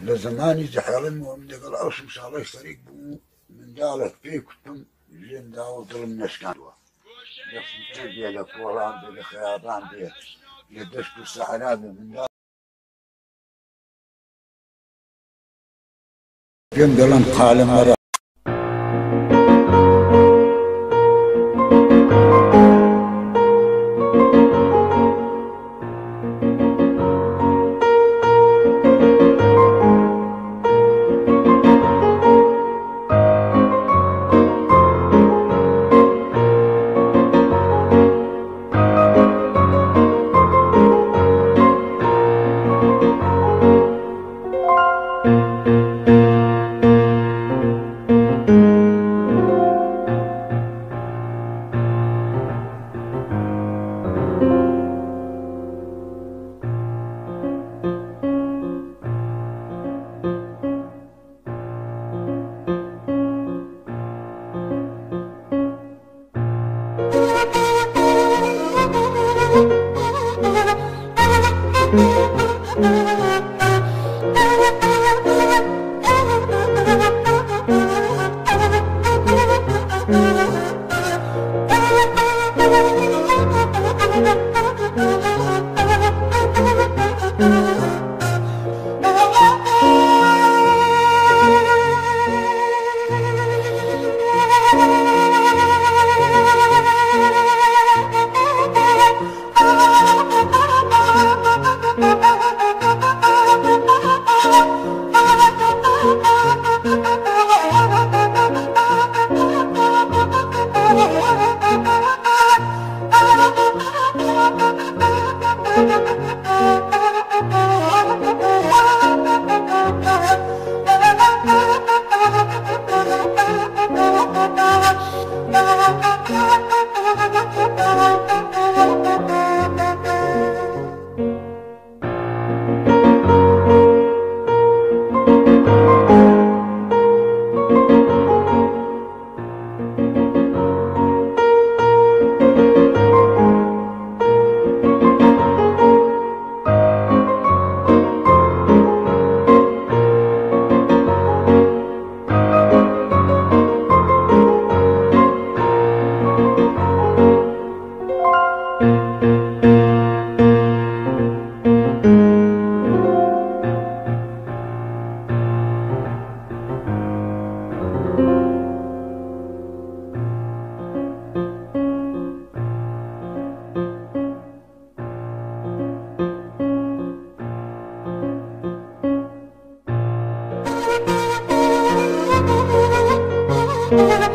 لزماني زحلم ومن قال إن شاء الله يشتريك من دالك فيك كنتم زين داو ظلم نسكان نفس التربية لك بي لخياران بي يدشك السحرات من دالك يوم قال قال مرة Thank you. Thank you.